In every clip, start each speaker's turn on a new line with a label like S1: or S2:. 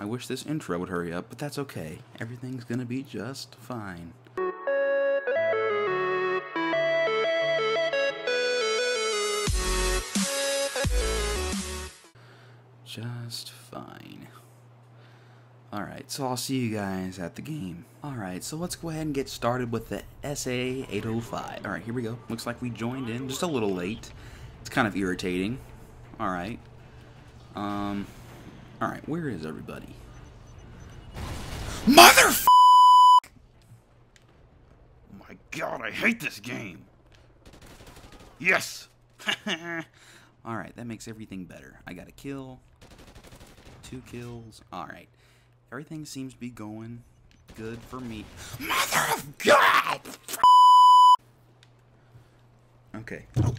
S1: I wish this intro would hurry up, but that's okay. Everything's gonna be just fine. Just fine. Alright, so I'll see you guys at the game. Alright, so let's go ahead and get started with the SA-805. Alright, here we go. Looks like we joined in just a little late. It's kind of irritating. Alright. Um, alright, where is everybody? Mother oh My god, I hate this game! Yes! Alright, that makes everything better. I got a kill. Two kills. Alright. Everything seems to be going good for me. Mother of God! Okay. Oh.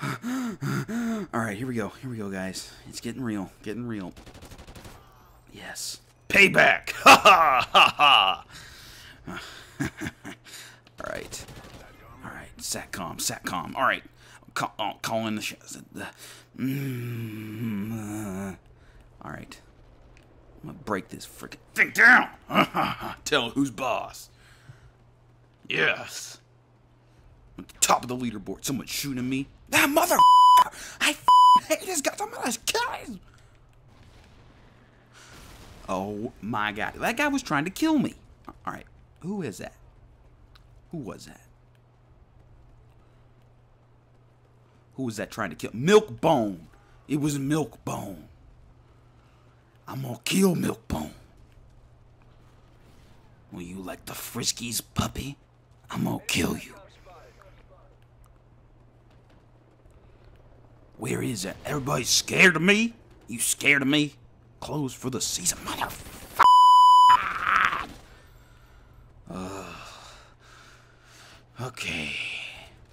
S1: Alright, here we go. Here we go, guys. It's getting real. Getting real. Yes. Payback! Ha ha ha ha! Alright. Alright. Satcom. Satcom. Alright. Call, oh, call in the... Sh the mm, uh, Alright. I'm gonna break this freaking thing down! Tell who's boss. Yes. At the top of the leaderboard, someone shooting me. That mother I hate this guy. Some of those guys. Oh my god. That guy was trying to kill me. Alright. Who is that? Who was that? Who was that trying to kill? Milk Bone. It was Milk Bone. I'm gonna kill Milk Bone. Will you like the Friskies, puppy? I'm gonna kill you. Where is it? Everybody's scared of me? You scared of me? Closed for the season, motherfucker. Uh, okay.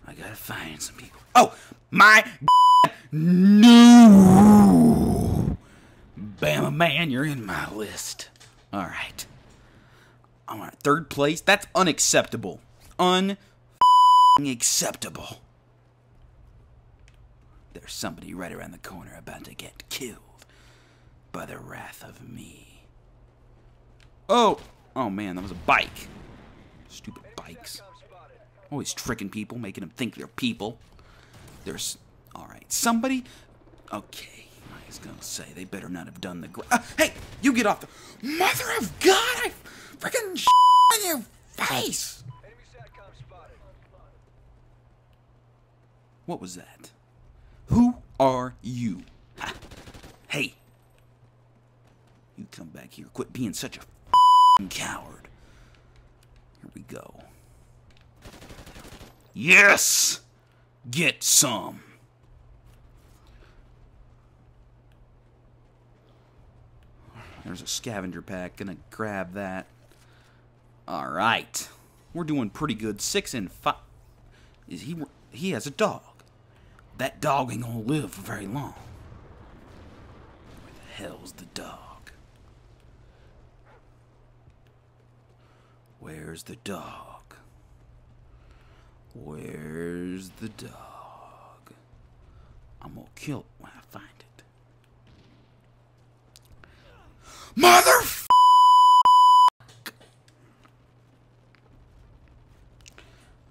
S1: I gotta find some people. Oh, my no! Bama man, you're in my list. Alright. Alright, third place? That's unacceptable. Unacceptable. There's somebody right around the corner about to get killed by the wrath of me. Oh! Oh man, that was a bike. Stupid bikes. Always tricking people, making them think they're people. There's. Alright, somebody. Okay, I was gonna say, they better not have done the. Uh, hey! You get off the. Mother of God! I freaking in your face! What was that? Who are you? Hey. You come back here. Quit being such a coward. Here we go. Yes! Get some. There's a scavenger pack. Gonna grab that. Alright. We're doing pretty good. Six and five. Is he... He has a dog. That dog ain't gonna live for very long. Where the hell's the dog? Where's the dog? Where's the dog? I'm gonna kill it when I find it. Mother.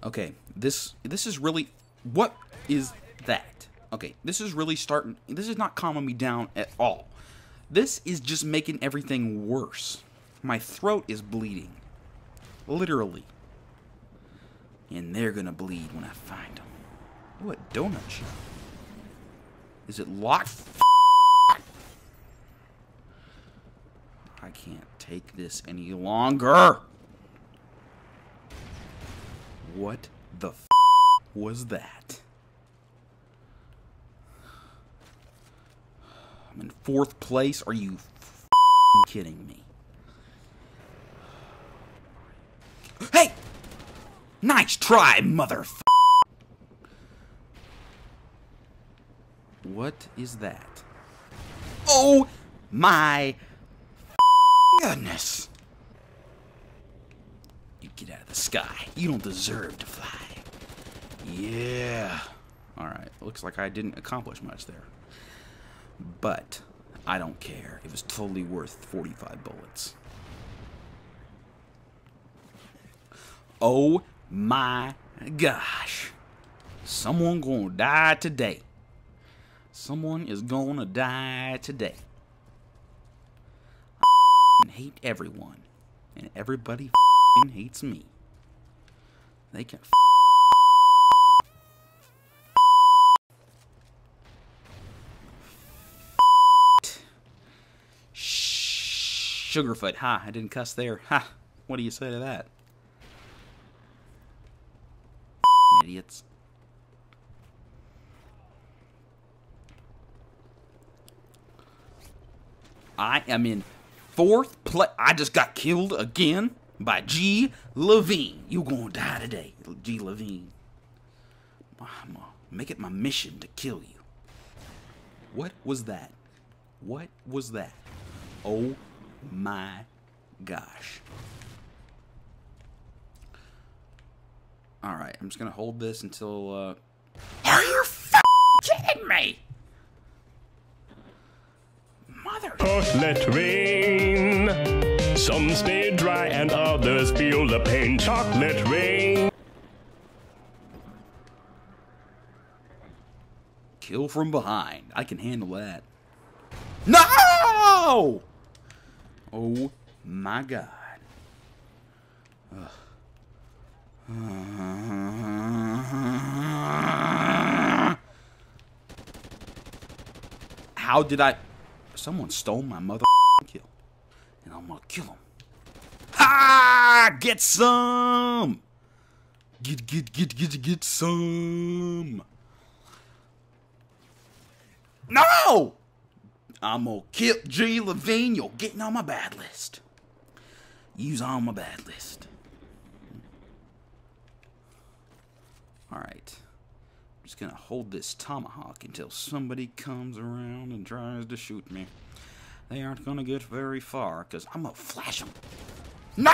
S1: Okay, this this is really what is that? Okay, this is really starting. This is not calming me down at all. This is just making everything worse. My throat is bleeding. Literally. And they're gonna bleed when I find them. What donut shop? Is it locked? I can't take this any longer. What the was that? I'm in fourth place. Are you kidding me? Hey! Nice try, mother. What is that? Oh my goodness! You get out of the sky. You don't deserve to fly. Yeah. Alright, looks like I didn't accomplish much there. But I don't care. It was totally worth 45 bullets. Oh my gosh. Someone gonna die today. Someone is gonna die today. I hate everyone. And everybody hates me. They can Sugarfoot. Ha, I didn't cuss there. Ha, what do you say to that? Idiots. I am in fourth place. I just got killed again by G. Levine. You gonna die today, G. Levine. I'm gonna make it my mission to kill you. What was that? What was that? Oh my gosh. Alright, I'm just gonna hold this until, uh... Are you kidding me? Mother...
S2: let rain. Some stay dry and others feel the pain. Chocolate rain.
S1: Kill from behind. I can handle that. No! Oh my god. How did I... Someone stole my mother kill. And I'm gonna kill him. Ha! Get some! Get, get, get, get, get some! No! I'm gonna kill G. Levine. You're getting on my bad list. Use on my bad list. Alright. I'm just gonna hold this tomahawk until somebody comes around and tries to shoot me. They aren't gonna get very far, because I'm gonna flash them. No!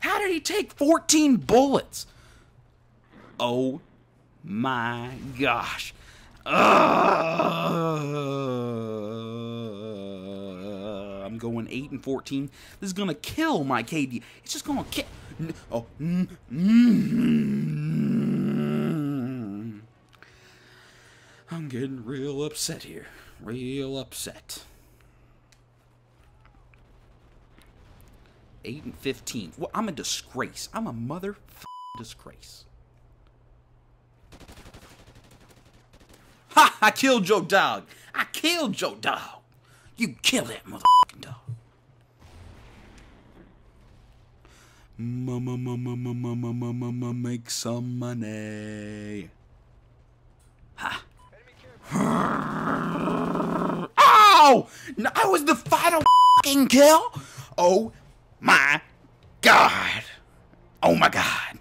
S1: How did he take 14 bullets? Oh my gosh. I'm going 8 and 14. This is going to kill my KD. It's just going to kill. Oh. Mm, I'm getting real upset here. Real upset. 8 and 15. Well, I'm a disgrace. I'm a mother disgrace. Ha! I killed Joe Dog. I killed Joe Dog. You kill that motherfucking make some money. Ha. Oh! No, I was the final kill? Oh my god. Oh my god.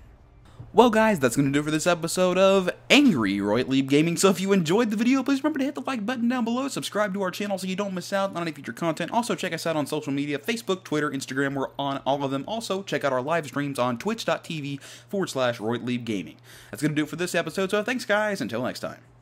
S1: Well, guys, that's going to do it for this episode of Angry Roytlieb Gaming. So if you enjoyed the video, please remember to hit the like button down below, subscribe to our channel so you don't miss out on any future content. Also, check us out on social media, Facebook, Twitter, Instagram. We're on all of them. Also, check out our live streams on twitch.tv forward slash League Gaming. That's going to do it for this episode, so thanks, guys. Until next time.